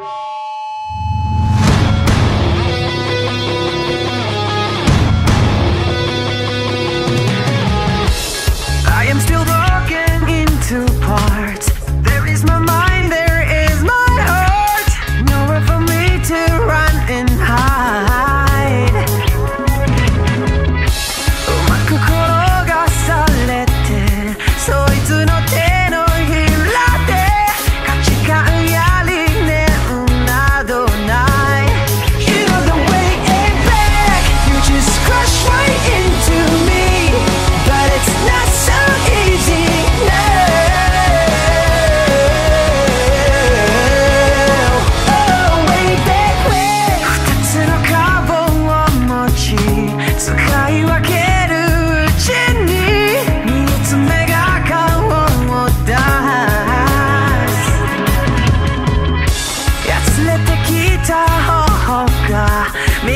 I Yeah.